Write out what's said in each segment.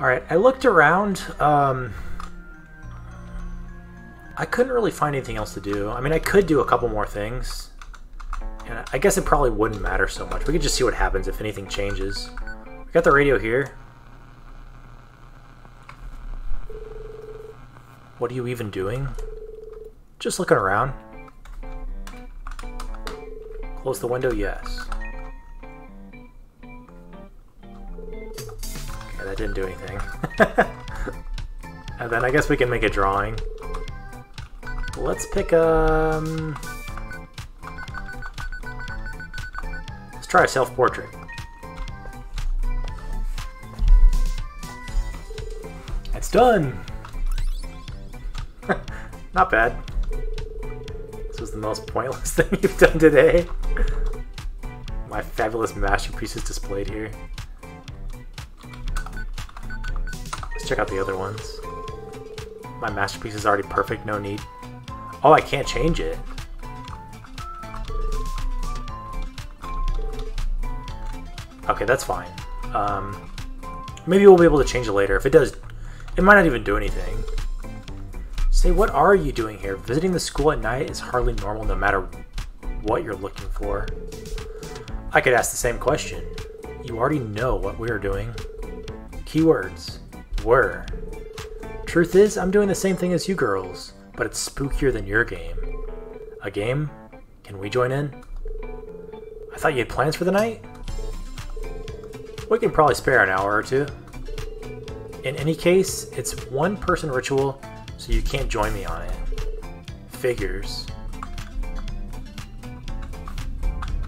Alright, I looked around. Um, I couldn't really find anything else to do. I mean, I could do a couple more things. And I guess it probably wouldn't matter so much. We could just see what happens if anything changes. We got the radio here. What are you even doing? Just looking around. Close the window, yes. Didn't do anything. and then I guess we can make a drawing. Let's pick, um... Let's try a self-portrait. It's done! Not bad. This was the most pointless thing you've done today. My fabulous masterpiece is displayed here. Check out the other ones. My masterpiece is already perfect, no need. Oh, I can't change it. Okay, that's fine. Um, maybe we'll be able to change it later. If it does, it might not even do anything. Say, what are you doing here? Visiting the school at night is hardly normal no matter what you're looking for. I could ask the same question. You already know what we're doing. Keywords. Were. Truth is, I'm doing the same thing as you girls, but it's spookier than your game. A game? Can we join in? I thought you had plans for the night? We can probably spare an hour or two. In any case, it's one person ritual so you can't join me on it. Figures.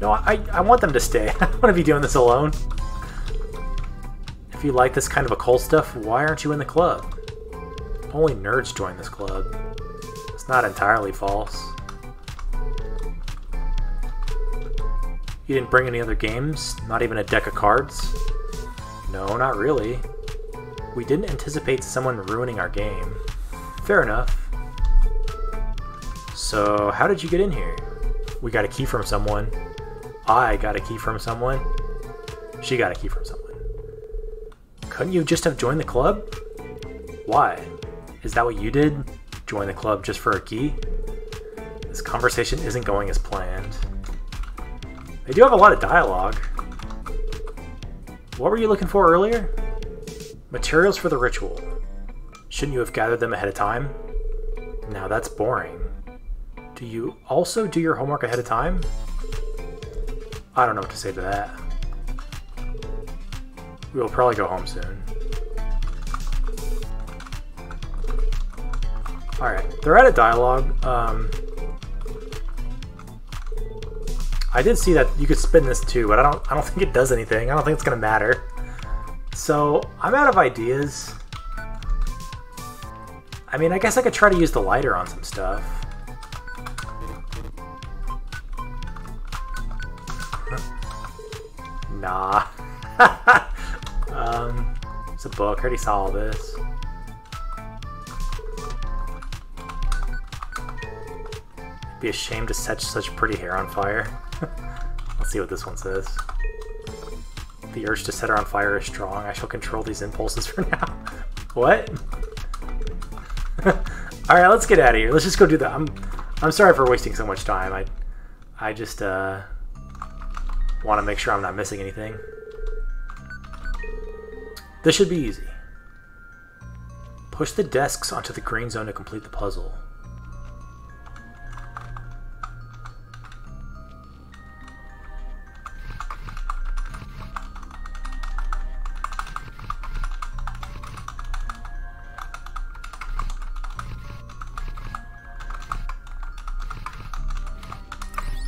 No, I, I want them to stay. I don't want to be doing this alone. If you like this kind of occult stuff, why aren't you in the club? Only nerds join this club. It's not entirely false. You didn't bring any other games? Not even a deck of cards? No, not really. We didn't anticipate someone ruining our game. Fair enough. So, how did you get in here? We got a key from someone. I got a key from someone. She got a key from someone. Couldn't you just have joined the club? Why? Is that what you did? Join the club just for a key? This conversation isn't going as planned. They do have a lot of dialogue. What were you looking for earlier? Materials for the ritual. Shouldn't you have gathered them ahead of time? Now that's boring. Do you also do your homework ahead of time? I don't know what to say to that. We will probably go home soon. Alright, they're out of dialogue. Um, I did see that you could spin this too, but I don't I don't think it does anything. I don't think it's gonna matter. So I'm out of ideas. I mean, I guess I could try to use the lighter on some stuff. nah. book. I already saw all this. Be ashamed to set such pretty hair on fire. Let's see what this one says. The urge to set her on fire is strong. I shall control these impulses for now. what? Alright, let's get out of here. Let's just go do that. I'm I'm sorry for wasting so much time. I I just uh want to make sure I'm not missing anything. This should be easy. Push the desks onto the green zone to complete the puzzle.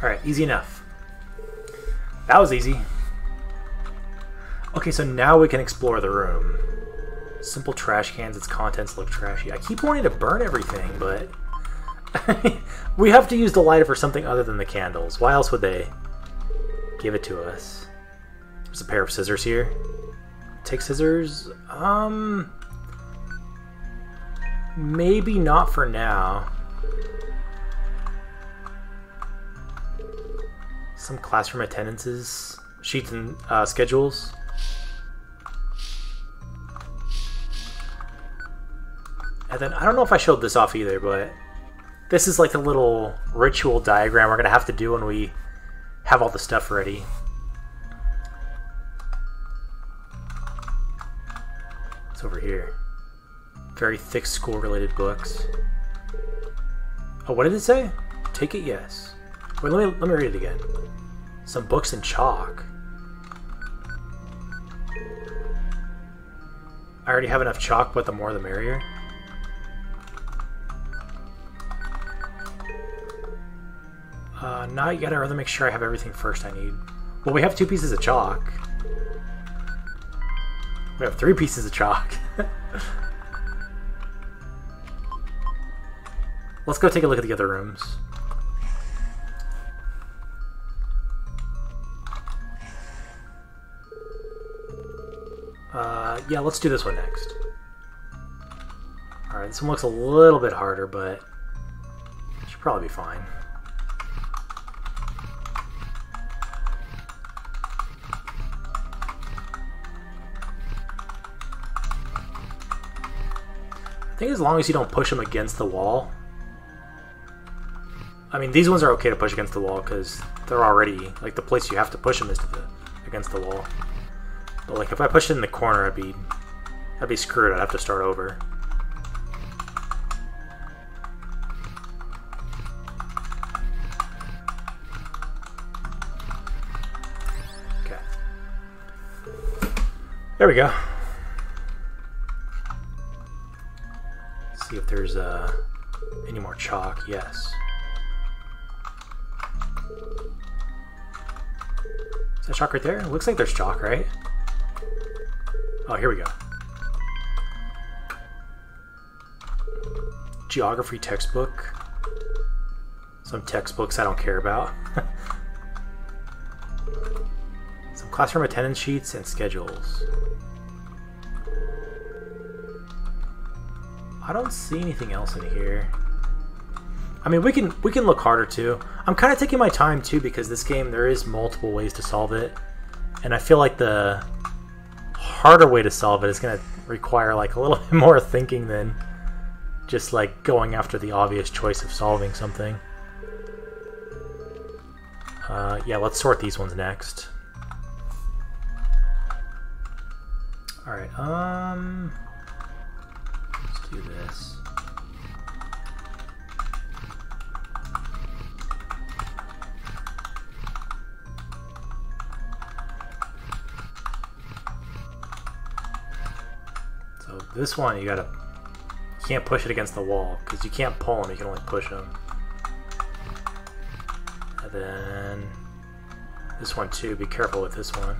Alright, easy enough. That was easy. Okay, so now we can explore the room. Simple trash cans, its contents look trashy. I keep wanting to burn everything, but... we have to use the lighter for something other than the candles. Why else would they give it to us? There's a pair of scissors here. Take scissors? Um... Maybe not for now. Some classroom attendances, sheets and uh, schedules. And then I don't know if I showed this off either, but this is like a little ritual diagram we're going to have to do when we have all the stuff ready. It's over here. Very thick school-related books. Oh, what did it say? Take it, yes. Wait, let me let me read it again. Some books and chalk. I already have enough chalk, but the more the merrier. Uh, you gotta rather make sure I have everything first I need. Well, we have two pieces of chalk. We have three pieces of chalk. Let's go take a look at the other rooms. Uh, yeah, let's do this one next. Alright, this one looks a little bit harder, but should probably be fine. Think as long as you don't push them against the wall. I mean, these ones are okay to push against the wall because they're already, like, the place you have to push them is to the, against the wall. But like if I pushed it in the corner, I'd be, I'd be screwed. I'd have to start over. Okay. There we go. There's uh, any more chalk. Yes. Is that chalk right there? Looks like there's chalk, right? Oh, here we go. Geography textbook. Some textbooks I don't care about. Some classroom attendance sheets and schedules. I don't see anything else in here. I mean, we can we can look harder too. I'm kind of taking my time too because this game there is multiple ways to solve it, and I feel like the harder way to solve it is going to require like a little bit more thinking than just like going after the obvious choice of solving something. Uh, yeah, let's sort these ones next. Alright, um... Do this. So this one, you gotta... You can't push it against the wall, because you can't pull them, you can only push them. And then... This one too, be careful with this one.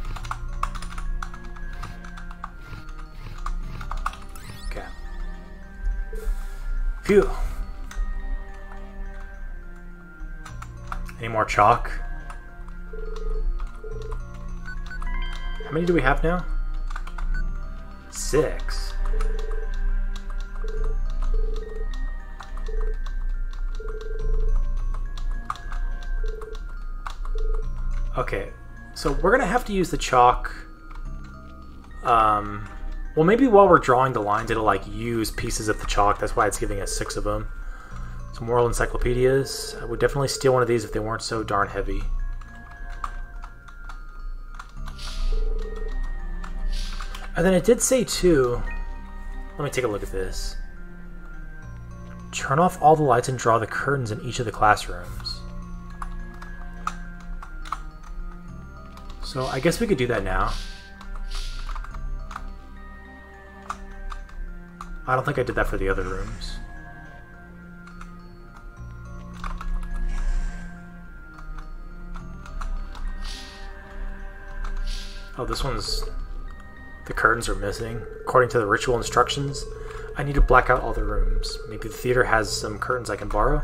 Phew! Any more chalk? How many do we have now? Six. Okay, so we're gonna have to use the chalk. Um, well, maybe while we're drawing the lines, it'll like use pieces of the chalk. That's why it's giving us six of them. Some moral encyclopedias. I would definitely steal one of these if they weren't so darn heavy. And then it did say too. Let me take a look at this. Turn off all the lights and draw the curtains in each of the classrooms. So I guess we could do that now. I don't think I did that for the other rooms. Oh, this one's... The curtains are missing. According to the ritual instructions, I need to black out all the rooms. Maybe the theater has some curtains I can borrow?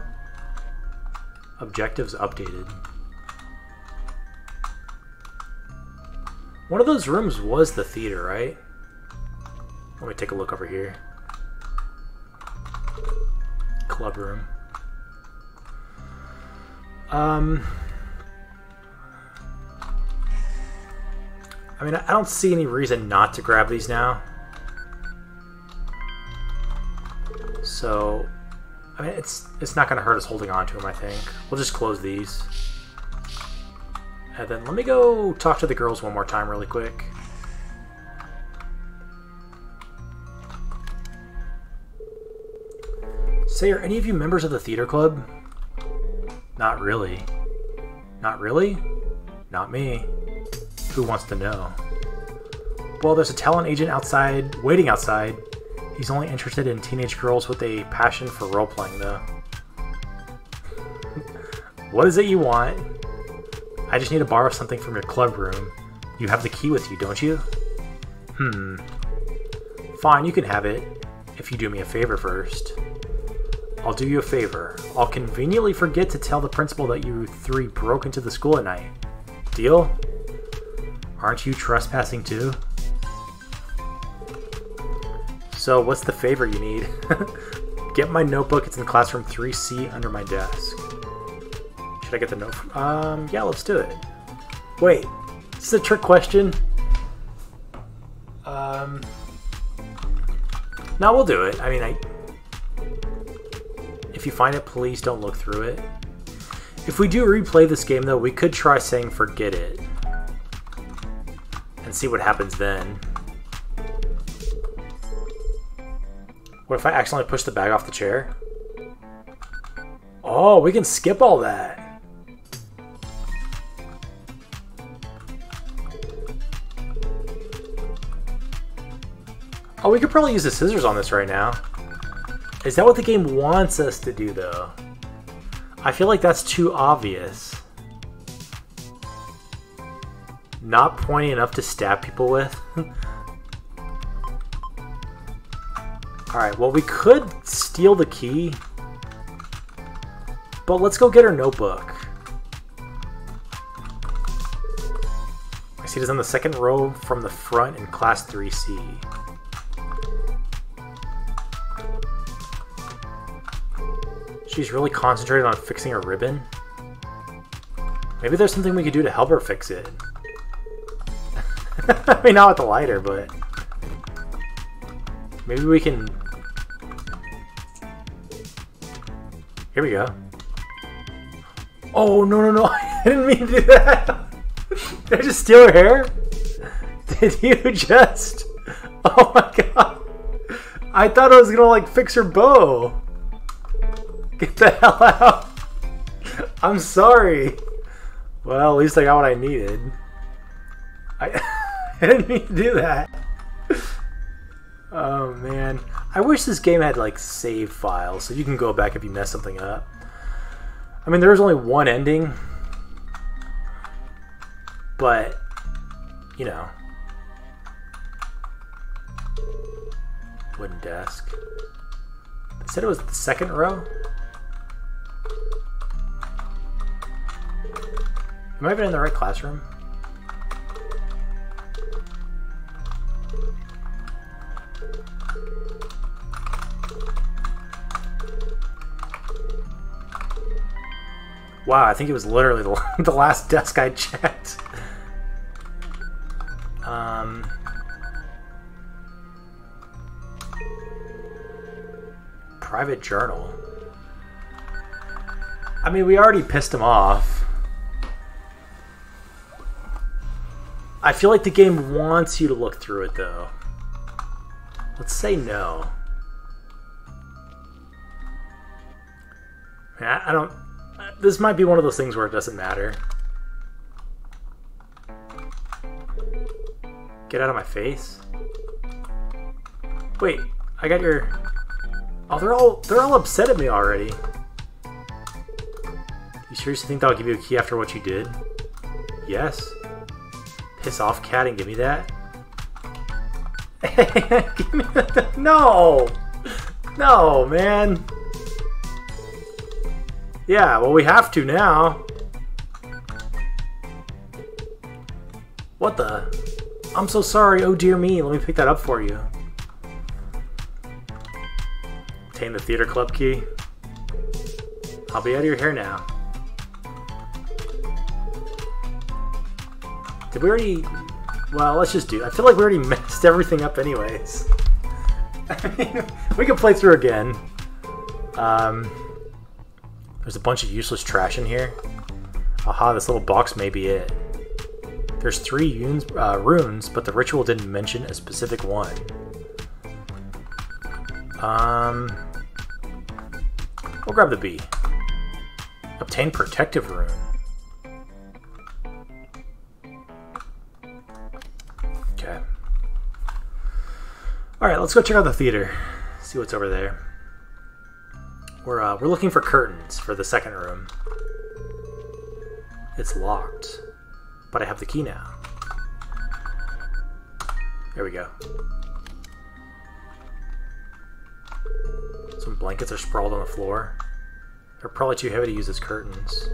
Objectives updated. One of those rooms was the theater, right? Let me take a look over here. Club room. Um... I mean, I don't see any reason not to grab these now. So, I mean, it's it's not going to hurt us holding on to them, I think. We'll just close these. And then let me go talk to the girls one more time really quick. Say, are any of you members of the theater club? Not really. Not really? Not me. Who wants to know? Well, there's a talent agent outside, waiting outside. He's only interested in teenage girls with a passion for role-playing, though. what is it you want? I just need to borrow something from your club room. You have the key with you, don't you? Hmm. Fine, you can have it, if you do me a favor first. I'll do you a favor. I'll conveniently forget to tell the principal that you three broke into the school at night. Deal? Aren't you trespassing too? So, what's the favor you need? get my notebook. It's in classroom 3C under my desk. Should I get the note? Um, yeah, let's do it. Wait, is this is a trick question. Um, no, we'll do it. I mean, I. If you find it, please don't look through it. If we do replay this game, though, we could try saying forget it. And see what happens then. What if I accidentally push the bag off the chair? Oh, we can skip all that. Oh, we could probably use the scissors on this right now. Is that what the game wants us to do, though? I feel like that's too obvious. Not pointy enough to stab people with? Alright, well we could steal the key. But let's go get her notebook. I see is on the second row from the front in class 3C. She's really concentrated on fixing her ribbon. Maybe there's something we could do to help her fix it. I mean, not with the lighter, but... Maybe we can... Here we go. Oh, no, no, no. I didn't mean to do that. Did I just steal her hair? Did you just... Oh my god. I thought I was gonna, like, fix her bow. The hell out. I'm sorry. Well, at least I got what I needed. I, I didn't mean to do that. Oh man. I wish this game had like save files so you can go back if you mess something up. I mean, there was only one ending. But, you know. Wooden desk. They said it was the second row? Am I even in the right classroom? Wow, I think it was literally the, the last desk I checked. Um, private journal. I mean, we already pissed him off. I feel like the game wants you to look through it, though. Let's say no. I, don't... This might be one of those things where it doesn't matter. Get out of my face. Wait, I got your... Oh, they're all they're all upset at me already. You seriously think that'll give you a key after what you did? Yes. Piss off, Kat, and give me that. give me that. No, no, man. Yeah, well, we have to now. What the? I'm so sorry. Oh dear me. Let me pick that up for you. Obtain the theater club key. I'll be out of your hair now. Did we already... Well, let's just do... I feel like we already messed everything up anyways. I mean, we can play through again. Um, there's a bunch of useless trash in here. Aha, this little box may be it. There's three runes, uh, runes, but the ritual didn't mention a specific one. Um, we'll grab the B. Obtain protective rune. Alright, let's go check out the theater. See what's over there. We're, uh, we're looking for curtains for the second room. It's locked. But I have the key now. There we go. Some blankets are sprawled on the floor. They're probably too heavy to use as curtains.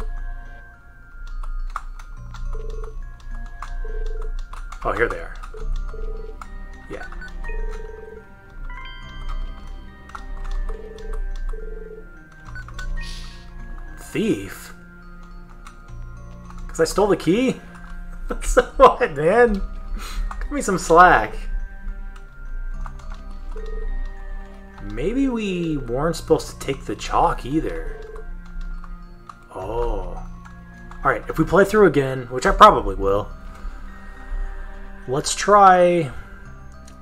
Oh, here they are. Thief? Because I stole the key? so what, man? Give me some slack. Maybe we weren't supposed to take the chalk either. Oh. Alright, if we play through again, which I probably will, let's try...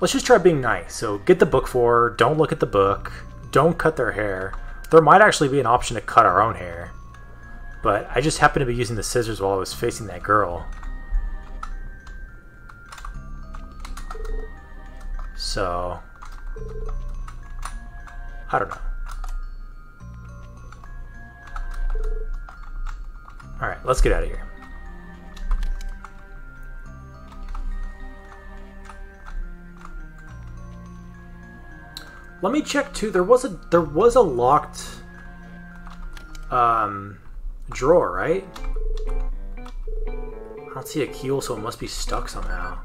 Let's just try being nice. So get the book for her, don't look at the book, don't cut their hair. There might actually be an option to cut our own hair. But I just happened to be using the scissors while I was facing that girl. So... I don't know. Alright, let's get out of here. Let me check too. There was a there was a locked um drawer, right? I don't see a keel, so it must be stuck somehow.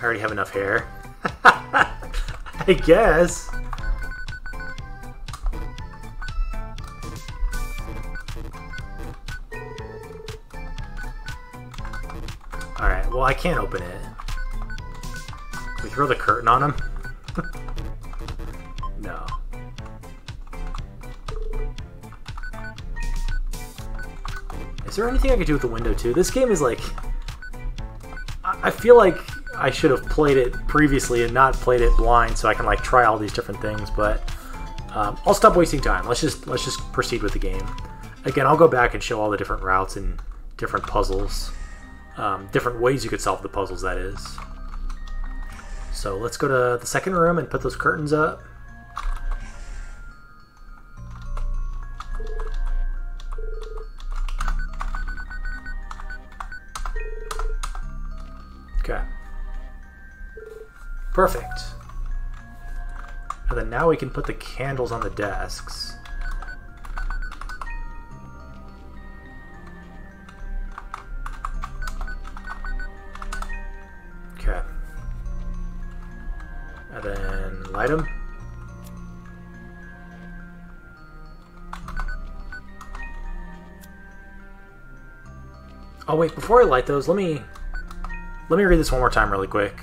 I already have enough hair. I guess. Alright, well I can't open it. Can we throw the curtain on him? Is there anything I could do with the window too? This game is like... I feel like I should have played it previously and not played it blind so I can like try all these different things, but um, I'll stop wasting time. Let's just let's just proceed with the game. Again, I'll go back and show all the different routes and different puzzles, um, different ways you could solve the puzzles. That is. So let's go to the second room and put those curtains up. Okay. Perfect. And then now we can put the candles on the desks. Wait, before I light those, let me let me read this one more time really quick.